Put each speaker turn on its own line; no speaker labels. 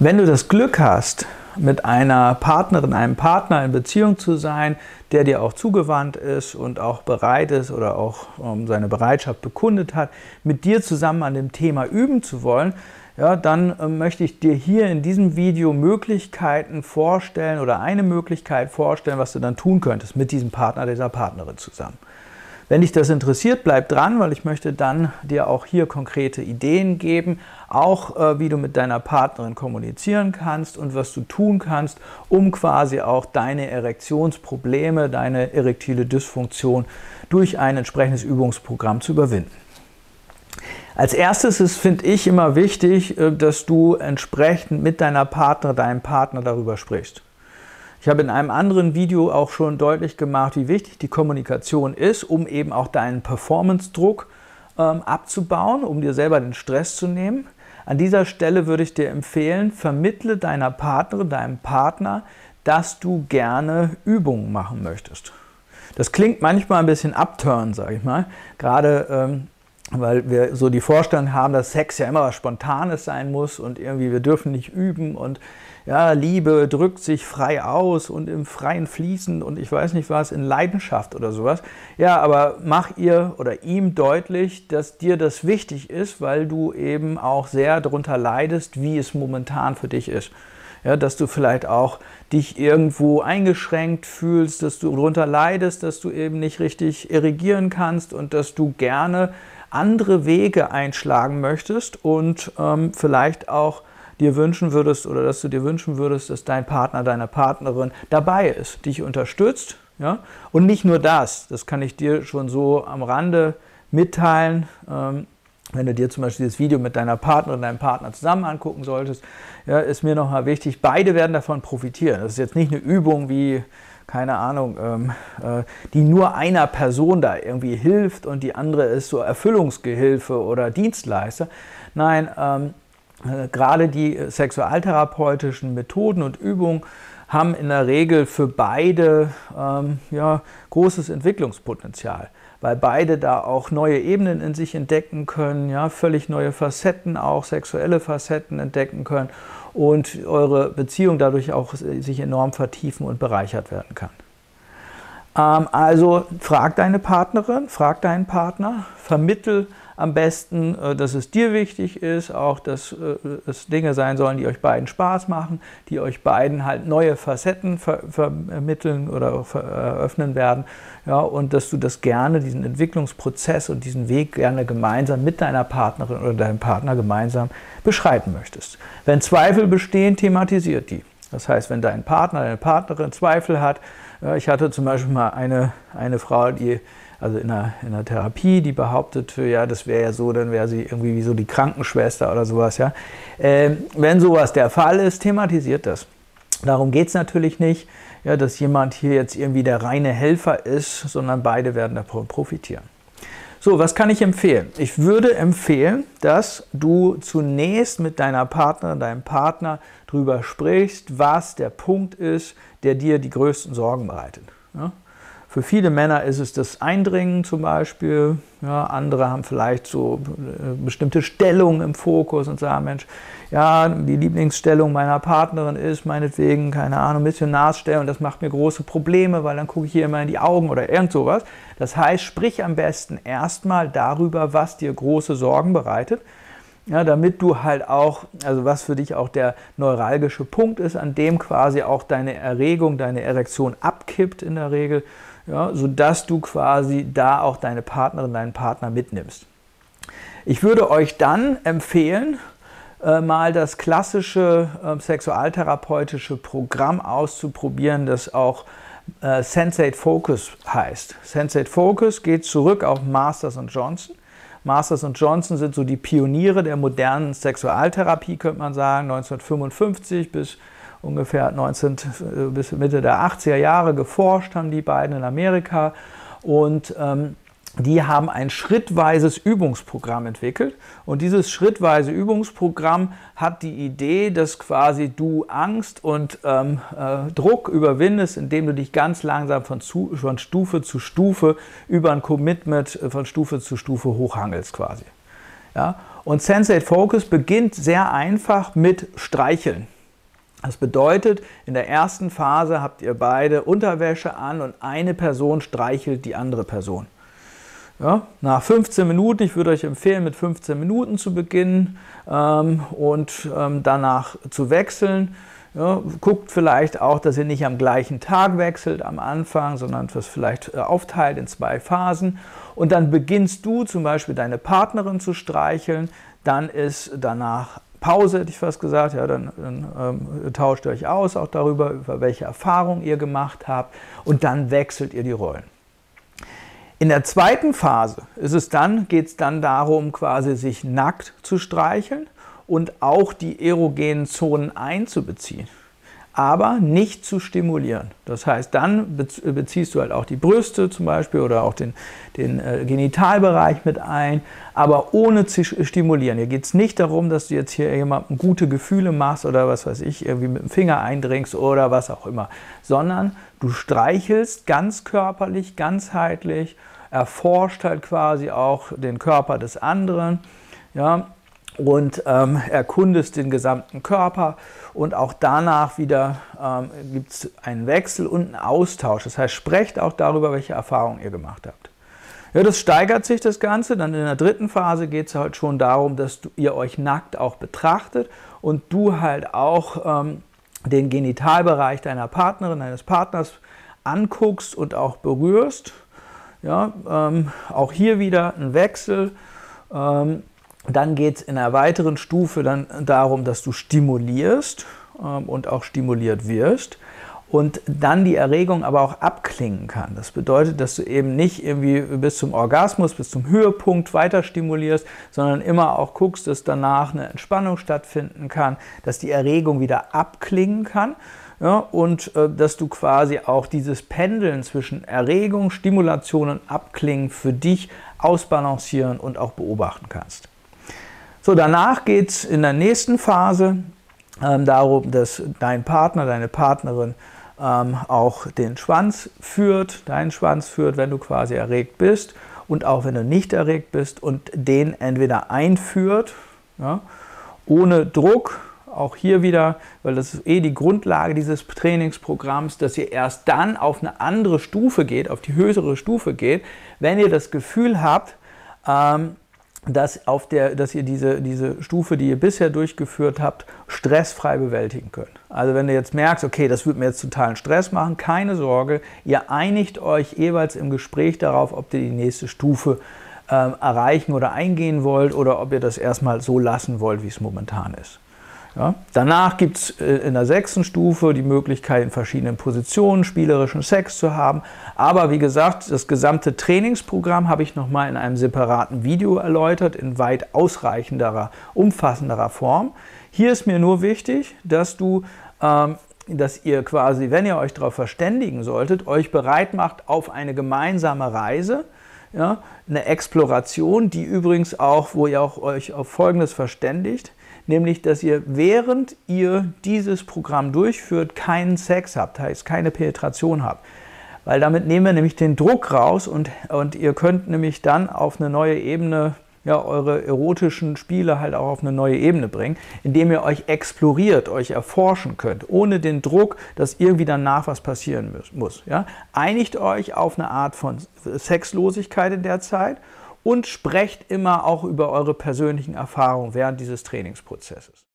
Wenn du das Glück hast, mit einer Partnerin, einem Partner in Beziehung zu sein, der dir auch zugewandt ist und auch bereit ist oder auch um, ähm, seine Bereitschaft bekundet hat, mit dir zusammen an dem Thema üben zu wollen, ja, dann äh, möchte ich dir hier in diesem Video Möglichkeiten vorstellen oder eine Möglichkeit vorstellen, was du dann tun könntest mit diesem Partner, dieser Partnerin zusammen. Wenn dich das interessiert, bleib dran, weil ich möchte dann dir auch hier konkrete Ideen geben, auch äh, wie du mit deiner Partnerin kommunizieren kannst und was du tun kannst, um quasi auch deine Erektionsprobleme, deine erektile Dysfunktion durch ein entsprechendes Übungsprogramm zu überwinden. Als erstes ist, finde ich, immer wichtig, äh, dass du entsprechend mit deiner Partnerin, deinem Partner darüber sprichst. Ich habe in einem anderen Video auch schon deutlich gemacht, wie wichtig die Kommunikation ist, um eben auch deinen Performance-Druck ähm, abzubauen, um dir selber den Stress zu nehmen. An dieser Stelle würde ich dir empfehlen, vermittle deiner Partnerin, deinem Partner, dass du gerne Übungen machen möchtest. Das klingt manchmal ein bisschen upturn, sage ich mal. Gerade ähm, weil wir so die Vorstellung haben, dass Sex ja immer was Spontanes sein muss und irgendwie wir dürfen nicht üben und ja, Liebe drückt sich frei aus und im freien Fließen und ich weiß nicht was, in Leidenschaft oder sowas. Ja, aber mach ihr oder ihm deutlich, dass dir das wichtig ist, weil du eben auch sehr darunter leidest, wie es momentan für dich ist. Ja, dass du vielleicht auch dich irgendwo eingeschränkt fühlst, dass du darunter leidest, dass du eben nicht richtig irrigieren kannst und dass du gerne andere Wege einschlagen möchtest und ähm, vielleicht auch dir wünschen würdest oder dass du dir wünschen würdest, dass dein Partner, deine Partnerin dabei ist, dich unterstützt. Ja? Und nicht nur das, das kann ich dir schon so am Rande mitteilen. Ähm, wenn du dir zum Beispiel das Video mit deiner Partnerin, deinem Partner zusammen angucken solltest, ja, ist mir nochmal wichtig, beide werden davon profitieren. Das ist jetzt nicht eine Übung wie, keine Ahnung, ähm, äh, die nur einer Person da irgendwie hilft und die andere ist so Erfüllungsgehilfe oder Dienstleister. Nein, ähm, äh, gerade die sexualtherapeutischen Methoden und Übungen haben in der Regel für beide ähm, ja, großes Entwicklungspotenzial, weil beide da auch neue Ebenen in sich entdecken können, ja, völlig neue Facetten, auch sexuelle Facetten entdecken können und eure Beziehung dadurch auch sich enorm vertiefen und bereichert werden kann. Ähm, also frag deine Partnerin, frag deinen Partner, vermittel am besten, äh, dass es dir wichtig ist, auch dass äh, es Dinge sein sollen, die euch beiden Spaß machen, die euch beiden halt neue Facetten ver vermitteln oder eröffnen werden. Ja, und dass du das gerne, diesen Entwicklungsprozess und diesen Weg gerne gemeinsam mit deiner Partnerin oder deinem Partner gemeinsam beschreiten möchtest. Wenn Zweifel bestehen, thematisiert die. Das heißt, wenn dein Partner, deine Partnerin Zweifel hat, ich hatte zum Beispiel mal eine, eine Frau, die also in einer, in einer Therapie, die behauptete, ja, das wäre ja so, dann wäre sie irgendwie wie so die Krankenschwester oder sowas, ja. Ähm, wenn sowas der Fall ist, thematisiert das. Darum geht es natürlich nicht, ja, dass jemand hier jetzt irgendwie der reine Helfer ist, sondern beide werden davon profitieren. So, was kann ich empfehlen? Ich würde empfehlen, dass du zunächst mit deiner Partnerin, deinem Partner darüber sprichst, was der Punkt ist, der dir die größten Sorgen bereitet. Ja? Für viele Männer ist es das Eindringen zum Beispiel. Ja, andere haben vielleicht so äh, bestimmte Stellungen im Fokus und sagen, Mensch, ja, die Lieblingsstellung meiner Partnerin ist meinetwegen, keine Ahnung, Missionarsstellung, das macht mir große Probleme, weil dann gucke ich hier immer in die Augen oder irgend sowas. Das heißt, sprich am besten erstmal darüber, was dir große Sorgen bereitet. Ja, damit du halt auch, also was für dich auch der neuralgische Punkt ist, an dem quasi auch deine Erregung, deine Erektion abkippt in der Regel ja, sodass du quasi da auch deine Partnerin, deinen Partner mitnimmst. Ich würde euch dann empfehlen, äh, mal das klassische äh, sexualtherapeutische Programm auszuprobieren, das auch äh, Sensate Focus heißt. Sensate Focus geht zurück auf Masters und Johnson. Masters und Johnson sind so die Pioniere der modernen Sexualtherapie, könnte man sagen, 1955 bis ungefähr 19 äh, bis Mitte der 80er Jahre geforscht haben die beiden in Amerika und ähm, die haben ein schrittweises Übungsprogramm entwickelt. Und dieses schrittweise Übungsprogramm hat die Idee, dass quasi du Angst und ähm, äh, Druck überwindest, indem du dich ganz langsam von, zu, von Stufe zu Stufe über ein Commitment äh, von Stufe zu Stufe hochhangelst quasi. Ja? Und Sensate Focus beginnt sehr einfach mit Streicheln. Das bedeutet, in der ersten Phase habt ihr beide Unterwäsche an und eine Person streichelt die andere Person. Ja, nach 15 Minuten, ich würde euch empfehlen, mit 15 Minuten zu beginnen ähm, und ähm, danach zu wechseln. Ja, guckt vielleicht auch, dass ihr nicht am gleichen Tag wechselt am Anfang, sondern das vielleicht äh, aufteilt in zwei Phasen. Und dann beginnst du zum Beispiel deine Partnerin zu streicheln. Dann ist danach Pause, hätte ich fast gesagt. Ja, dann, dann ähm, tauscht ihr euch aus, auch darüber, über welche Erfahrungen ihr gemacht habt. Und dann wechselt ihr die Rollen. In der zweiten Phase ist es dann, geht es dann darum, quasi sich nackt zu streicheln und auch die erogenen Zonen einzubeziehen, aber nicht zu stimulieren. Das heißt, dann beziehst du halt auch die Brüste zum Beispiel oder auch den, den äh, Genitalbereich mit ein, aber ohne zu stimulieren. Hier geht es nicht darum, dass du jetzt hier jemandem gute Gefühle machst oder was weiß ich, irgendwie mit dem Finger eindringst oder was auch immer, sondern du streichelst ganz körperlich, ganzheitlich erforscht halt quasi auch den Körper des anderen, ja, und ähm, erkundest den gesamten Körper und auch danach wieder ähm, gibt es einen Wechsel und einen Austausch. Das heißt, sprecht auch darüber, welche Erfahrungen ihr gemacht habt. Ja, das steigert sich das Ganze. Dann in der dritten Phase geht es halt schon darum, dass du, ihr euch nackt auch betrachtet und du halt auch ähm, den Genitalbereich deiner Partnerin, deines Partners anguckst und auch berührst. Ja, ähm, auch hier wieder ein Wechsel. Dann geht es in einer weiteren Stufe dann darum, dass du stimulierst ähm, und auch stimuliert wirst und dann die Erregung aber auch abklingen kann. Das bedeutet, dass du eben nicht irgendwie bis zum Orgasmus, bis zum Höhepunkt weiter stimulierst, sondern immer auch guckst, dass danach eine Entspannung stattfinden kann, dass die Erregung wieder abklingen kann ja, und äh, dass du quasi auch dieses Pendeln zwischen Erregung, Stimulation und Abklingen für dich ausbalancieren und auch beobachten kannst. So, danach geht es in der nächsten Phase ähm, darum, dass dein Partner, deine Partnerin ähm, auch den Schwanz führt, deinen Schwanz führt, wenn du quasi erregt bist und auch wenn du nicht erregt bist und den entweder einführt, ja, ohne Druck, auch hier wieder, weil das ist eh die Grundlage dieses Trainingsprogramms, dass ihr erst dann auf eine andere Stufe geht, auf die höhere Stufe geht, wenn ihr das Gefühl habt, ähm, dass, auf der, dass ihr diese, diese Stufe, die ihr bisher durchgeführt habt, stressfrei bewältigen könnt. Also wenn du jetzt merkst, okay, das wird mir jetzt totalen Stress machen, keine Sorge, ihr einigt euch jeweils im Gespräch darauf, ob ihr die nächste Stufe äh, erreichen oder eingehen wollt oder ob ihr das erstmal so lassen wollt, wie es momentan ist. Ja. Danach gibt es äh, in der sechsten Stufe die Möglichkeit, in verschiedenen Positionen spielerischen Sex zu haben. Aber wie gesagt, das gesamte Trainingsprogramm habe ich nochmal in einem separaten Video erläutert, in weit ausreichenderer, umfassenderer Form. Hier ist mir nur wichtig, dass du ähm, dass ihr quasi, wenn ihr euch darauf verständigen solltet, euch bereit macht auf eine gemeinsame Reise, ja, eine Exploration, die übrigens auch, wo ihr auch euch auf Folgendes verständigt, nämlich dass ihr während ihr dieses Programm durchführt keinen Sex habt, heißt keine Penetration habt. Weil damit nehmen wir nämlich den Druck raus und, und ihr könnt nämlich dann auf eine neue Ebene ja, eure erotischen Spiele halt auch auf eine neue Ebene bringen, indem ihr euch exploriert, euch erforschen könnt, ohne den Druck, dass irgendwie danach was passieren muss. Ja? Einigt euch auf eine Art von Sexlosigkeit in der Zeit und sprecht immer auch über eure persönlichen Erfahrungen während dieses Trainingsprozesses.